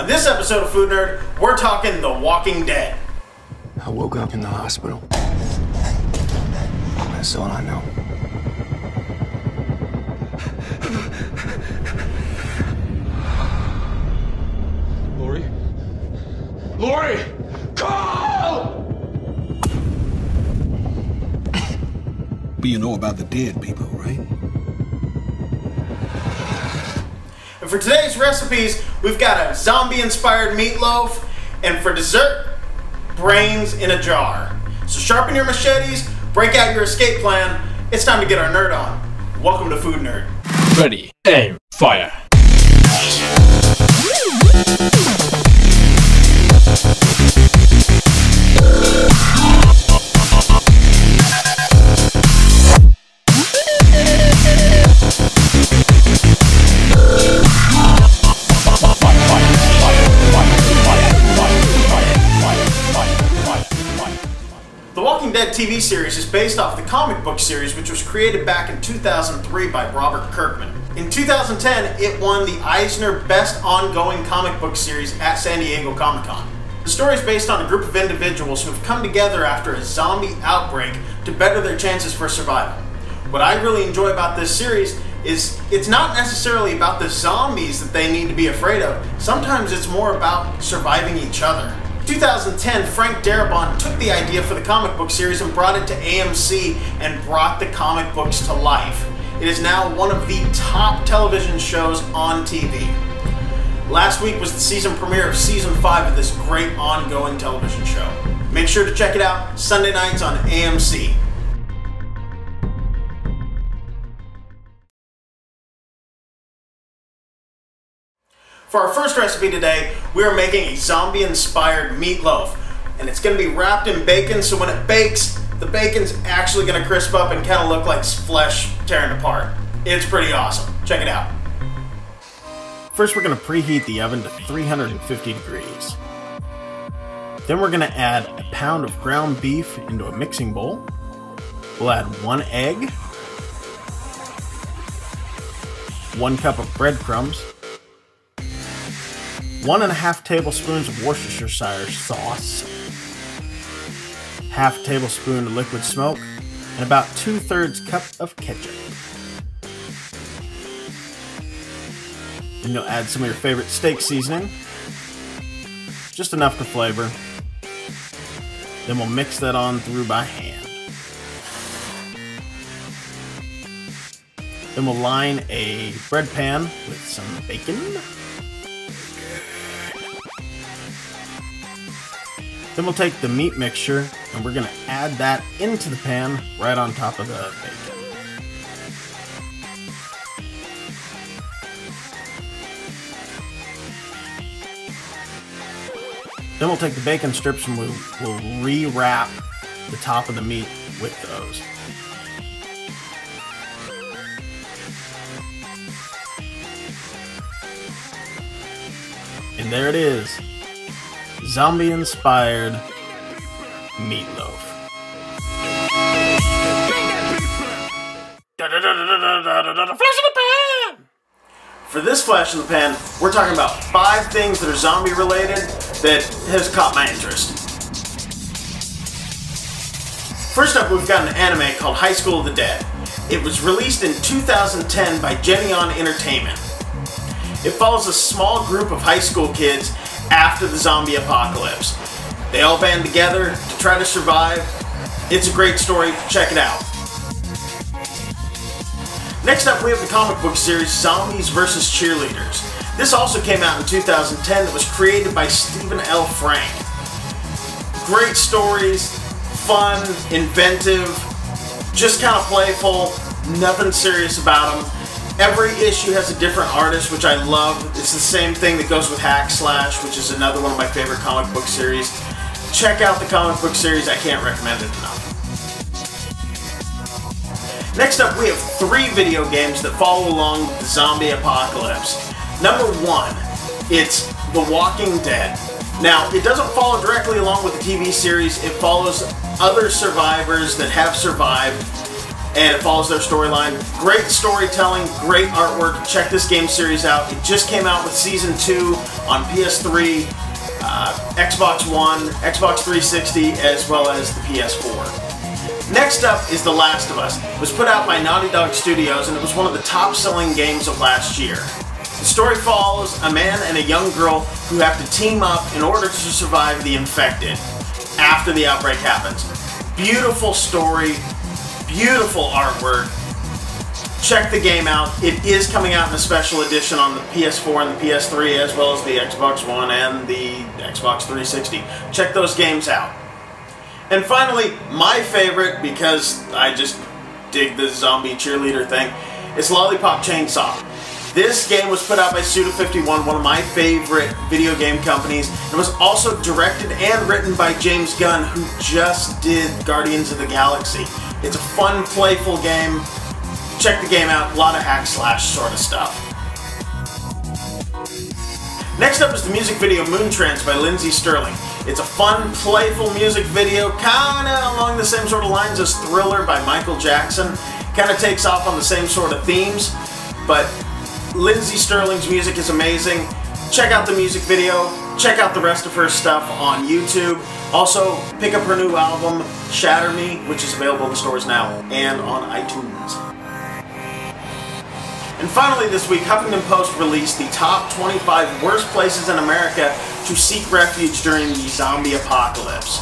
On this episode of Food Nerd, we're talking The Walking Dead. I woke up in the hospital. That's all I know. Lori? Lori! Carl! But you know about the dead people, right? For today's recipes, we've got a zombie inspired meatloaf, and for dessert, brains in a jar. So sharpen your machetes, break out your escape plan. It's time to get our nerd on. Welcome to Food Nerd. Ready, aim, fire. TV series is based off the comic book series, which was created back in 2003 by Robert Kirkman. In 2010, it won the Eisner Best Ongoing Comic Book Series at San Diego Comic Con. The story is based on a group of individuals who have come together after a zombie outbreak to better their chances for survival. What I really enjoy about this series is it's not necessarily about the zombies that they need to be afraid of. Sometimes it's more about surviving each other. 2010, Frank Darabont took the idea for the comic book series and brought it to AMC and brought the comic books to life. It is now one of the top television shows on TV. Last week was the season premiere of season 5 of this great ongoing television show. Make sure to check it out Sunday nights on AMC. For our first recipe today, we are making a zombie inspired meatloaf. And it's going to be wrapped in bacon, so when it bakes, the bacon's actually going to crisp up and kind of look like flesh tearing apart. It's pretty awesome. Check it out. First, we're going to preheat the oven to 350 degrees. Then we're going to add a pound of ground beef into a mixing bowl. We'll add one egg, one cup of breadcrumbs, one and a half tablespoons of Worcestershire sauce, half tablespoon of liquid smoke, and about two thirds cup of ketchup. Then you'll add some of your favorite steak seasoning, just enough to flavor. Then we'll mix that on through by hand. Then we'll line a bread pan with some bacon. Then we'll take the meat mixture and we're going to add that into the pan right on top of the bacon. Then we'll take the bacon strips and we'll, we'll re-wrap the top of the meat with those. And there it is. Zombie inspired meatloaf. For this flash in the pan, we're talking about five things that are zombie related that has caught my interest. First up, we've got an anime called High School of the Dead. It was released in 2010 by Geneon Entertainment. It follows a small group of high school kids after the zombie apocalypse. They all band together to try to survive. It's a great story, check it out. Next up, we have the comic book series Zombies vs. Cheerleaders. This also came out in 2010 that was created by Stephen L. Frank. Great stories, fun, inventive, just kind of playful, nothing serious about them. Every issue has a different artist, which I love. It's the same thing that goes with Hack Slash, which is another one of my favorite comic book series. Check out the comic book series, I can't recommend it enough. Next up, we have three video games that follow along with the zombie apocalypse. Number one, it's The Walking Dead. Now, it doesn't follow directly along with the TV series, it follows other survivors that have survived and it follows their storyline. Great storytelling, great artwork. Check this game series out. It just came out with season two on PS3, uh, Xbox One, Xbox 360, as well as the PS4. Next up is The Last of Us. It was put out by Naughty Dog Studios and it was one of the top selling games of last year. The story follows a man and a young girl who have to team up in order to survive the infected after the outbreak happens. Beautiful story, beautiful artwork. Check the game out. It is coming out in a special edition on the PS4 and the PS3 as well as the Xbox One and the Xbox 360. Check those games out. And finally, my favorite, because I just dig the zombie cheerleader thing, is Lollipop Chainsaw. This game was put out by Suda51, one of my favorite video game companies. It was also directed and written by James Gunn, who just did Guardians of the Galaxy. It's a fun, playful game. Check the game out, a lot of hack slash sort of stuff. Next up is the music video Moon Trance by Lindsey Stirling. It's a fun, playful music video, kinda along the same sort of lines as Thriller by Michael Jackson. Kinda takes off on the same sort of themes, but Lindsey Stirling's music is amazing. Check out the music video. Check out the rest of her stuff on YouTube. Also, pick up her new album, Shatter Me, which is available in the stores now and on iTunes. And finally this week, Huffington Post released the top 25 worst places in America to seek refuge during the zombie apocalypse.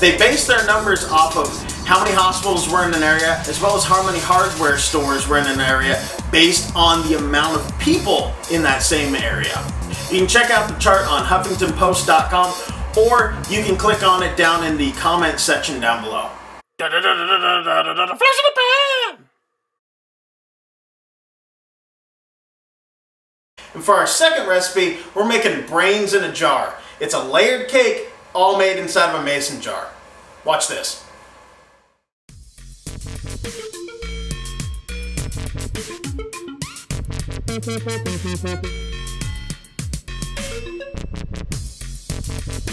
They based their numbers off of how many hospitals were in an area, as well as how many hardware stores were in an area, based on the amount of people in that same area. You can check out the chart on HuffingtonPost.com, or you can click on it down in the comment section down below. Flash in the pan! And for our second recipe, we're making brains in a jar. It's a layered cake, all made inside of a mason jar. Watch this.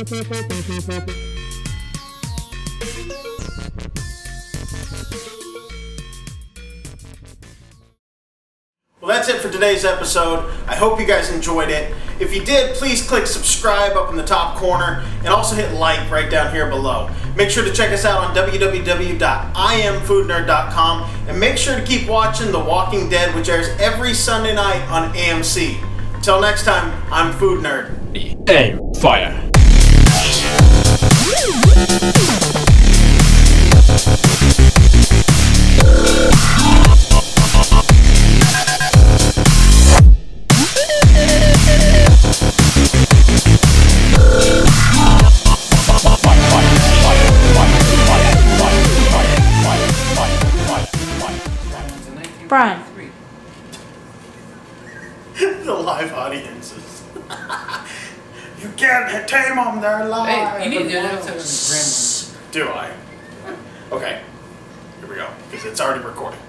Well, that's it for today's episode. I hope you guys enjoyed it. If you did, please click subscribe up in the top corner and also hit like right down here below. Make sure to check us out on www.imfoodnerd.com and make sure to keep watching The Walking Dead, which airs every Sunday night on AMC. Until next time, I'm Food Nerd. Aim, fire. Brian. the live audiences. you can't tame them, they're live. Hey, you need to do an episode of Grandma. Do I? Okay, here we go, because it's already recording.